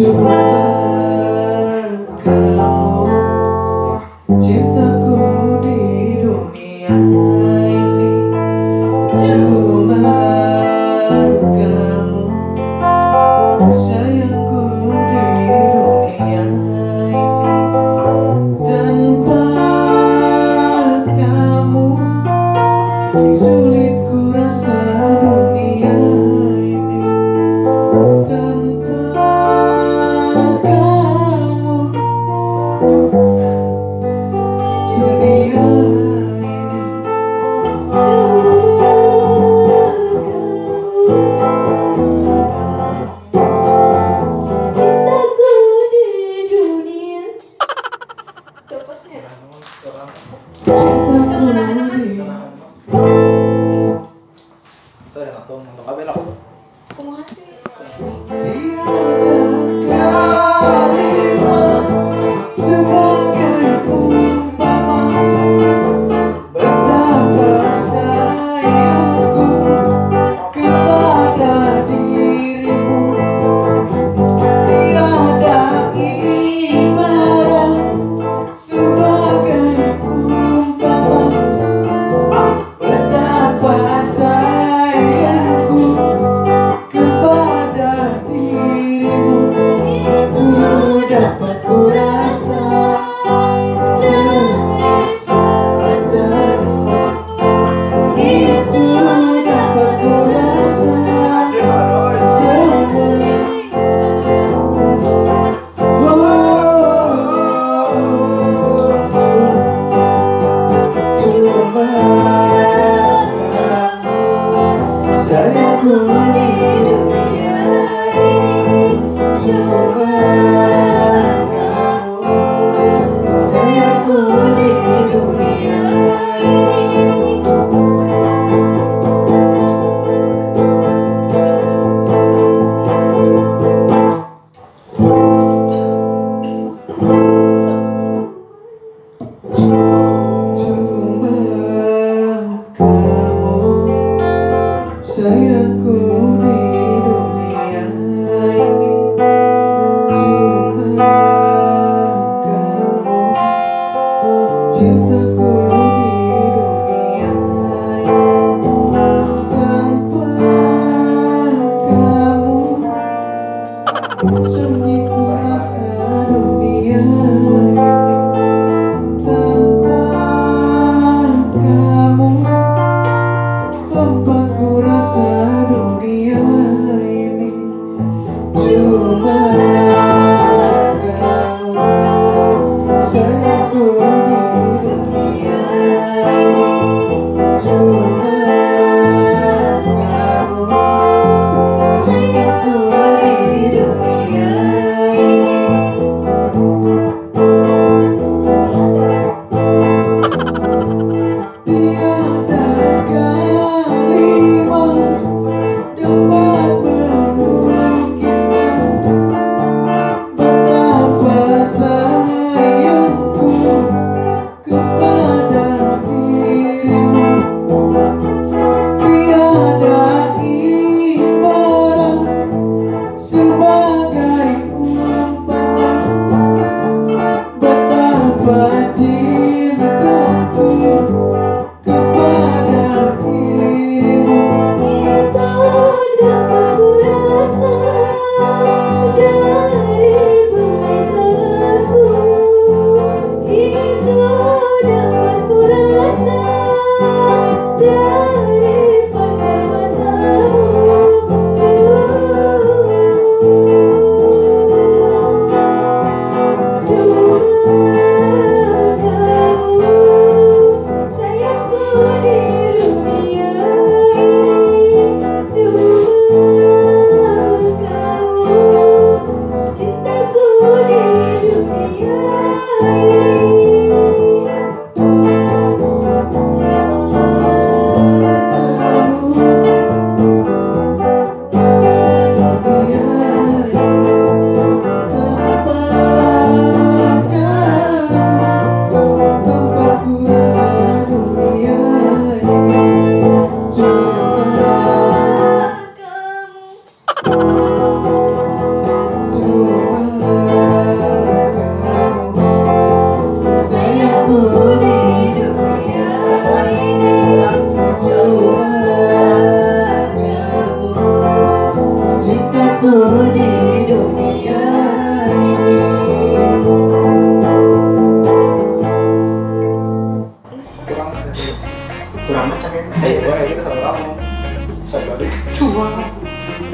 to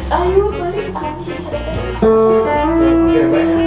Ayo balik apa sih cara balik? Cara balik.